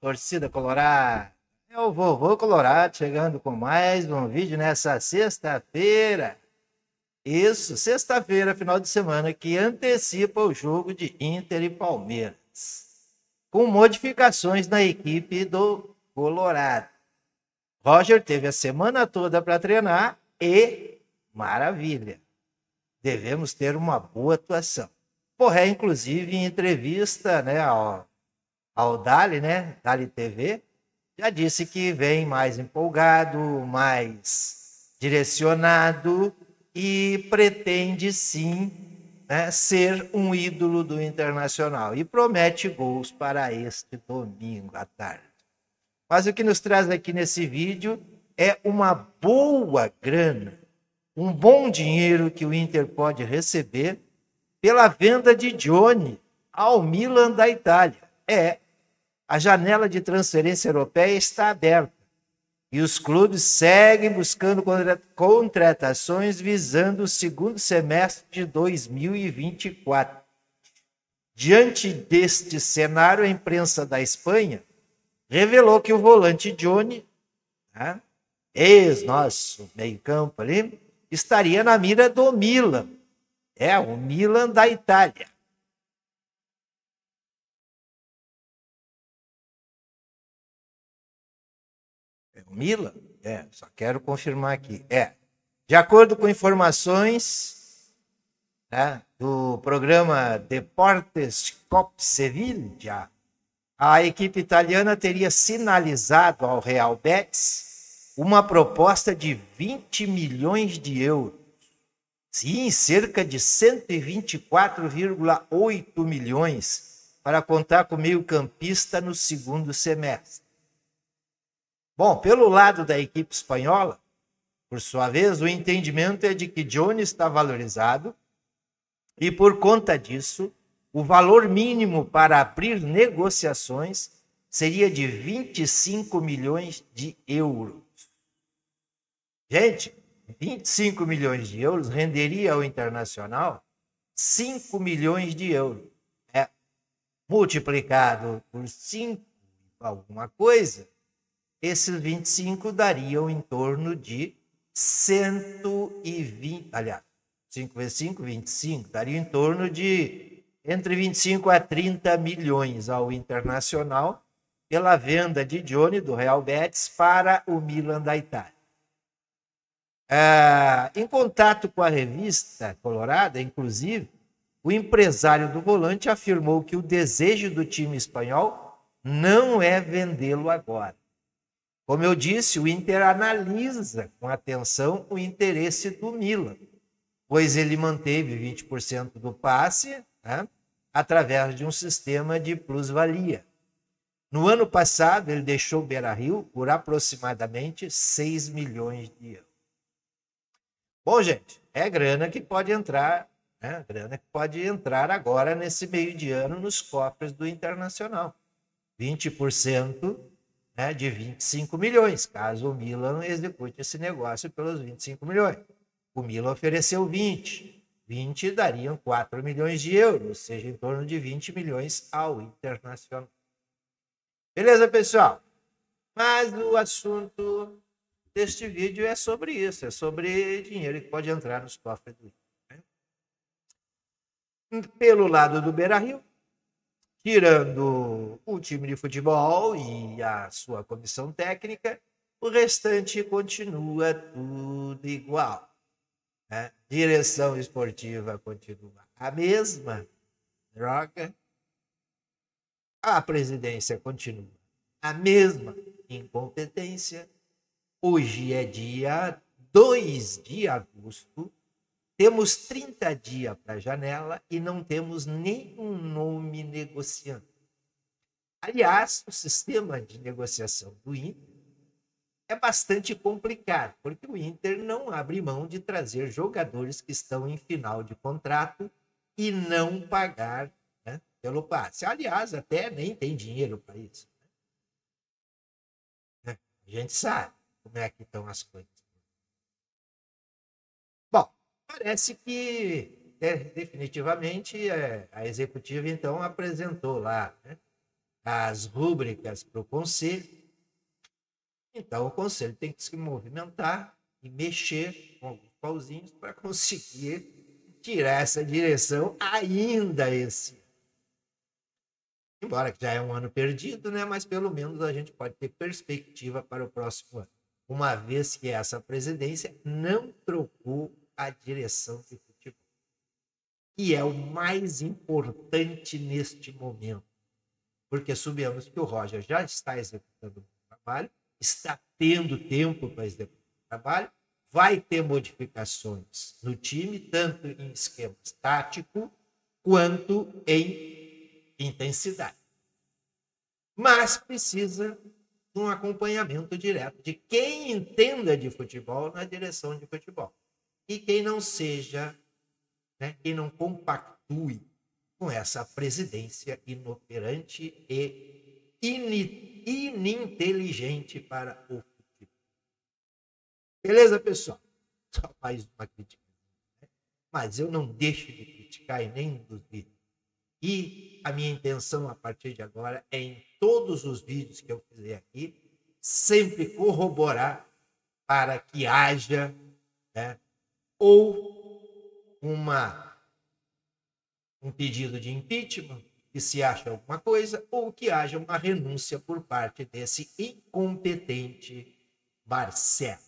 Torcida Colorado. É o vovô Colorado chegando com mais um vídeo nessa sexta-feira. Isso, sexta-feira, final de semana, que antecipa o jogo de Inter e Palmeiras. Com modificações na equipe do Colorado. Roger teve a semana toda para treinar e maravilha. Devemos ter uma boa atuação. Porré, inclusive, em entrevista né, ao Dali, né, Dali TV, já disse que vem mais empolgado, mais direcionado e pretende sim né, ser um ídolo do Internacional e promete gols para este domingo à tarde. Mas o que nos traz aqui nesse vídeo é uma boa grana, um bom dinheiro que o Inter pode receber pela venda de Johnny ao Milan da Itália. É, a janela de transferência europeia está aberta e os clubes seguem buscando contratações visando o segundo semestre de 2024. Diante deste cenário, a imprensa da Espanha revelou que o volante Johnny, né, ex-nosso meio-campo ali, estaria na mira do Milan é o Milan da Itália. O Milan? É, só quero confirmar aqui. É. De acordo com informações né, do programa Deportes Cop Sevilla, a equipe italiana teria sinalizado ao Real Betis uma proposta de 20 milhões de euros Sim, cerca de 124,8 milhões para contar com o meio-campista no segundo semestre. Bom, pelo lado da equipe espanhola, por sua vez, o entendimento é de que Johnny está valorizado e, por conta disso, o valor mínimo para abrir negociações seria de 25 milhões de euros. Gente, 25 milhões de euros renderia ao Internacional 5 milhões de euros. É, multiplicado por 5, alguma coisa, esses 25 dariam em torno de 120, aliás, 5 vezes 5, 25, daria em torno de entre 25 a 30 milhões ao Internacional pela venda de Johnny do Real Betis para o Milan da Itália. Ah, em contato com a revista Colorada, inclusive, o empresário do volante afirmou que o desejo do time espanhol não é vendê-lo agora. Como eu disse, o Inter analisa com atenção o interesse do Milan, pois ele manteve 20% do passe né, através de um sistema de plusvalia. No ano passado, ele deixou o Beira-Rio por aproximadamente 6 milhões de euros. Bom, gente, é grana que pode entrar, né? Grana que pode entrar agora nesse meio de ano nos cofres do Internacional. 20% né, de 25 milhões, caso o Milan execute esse negócio pelos 25 milhões. O Milan ofereceu 20. 20 dariam 4 milhões de euros, ou seja, em torno de 20 milhões ao Internacional. Beleza, pessoal? Mas o assunto deste vídeo é sobre isso, é sobre dinheiro que pode entrar nos cofres do né? Pelo lado do Beira-Rio, tirando o time de futebol e a sua comissão técnica, o restante continua tudo igual. Né? Direção esportiva continua a mesma, droga. A presidência continua a mesma incompetência Hoje é dia 2 de agosto, temos 30 dias para a janela e não temos nenhum nome negociando. Aliás, o sistema de negociação do Inter é bastante complicado, porque o Inter não abre mão de trazer jogadores que estão em final de contrato e não pagar né, pelo passe. Aliás, até nem tem dinheiro para isso. Né? A gente sabe como é que estão as coisas. Parece que é, definitivamente é, a executiva então apresentou lá né, as rúbricas para o conselho. Então, o conselho tem que se movimentar e mexer com alguns pauzinhos para conseguir tirar essa direção ainda esse embora que já é um ano perdido, né? Mas pelo menos a gente pode ter perspectiva para o próximo ano, uma vez que essa presidência não trocou a direção de futebol, que é o mais importante neste momento, porque sabemos que o Roger já está executando o trabalho, está tendo tempo para executar o trabalho, vai ter modificações no time, tanto em esquemas tático quanto em intensidade. Mas precisa de um acompanhamento direto de quem entenda de futebol na direção de futebol. E quem não seja, né, quem não compactue com essa presidência inoperante e ininteligente para o futebol. Beleza, pessoal? Só mais uma crítica. Né? Mas eu não deixo de criticar e nem duvido e a minha intenção a partir de agora é em todos os vídeos que eu fizer aqui, sempre corroborar para que haja né, ou uma, um pedido de impeachment, que se acha alguma coisa, ou que haja uma renúncia por parte desse incompetente Barcelo.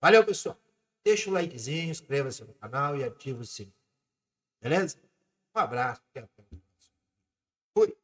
Valeu, pessoal. Deixa o likezinho, inscreva-se no canal e ative o sininho. Beleza? Um abraço. Até a próxima. Fui.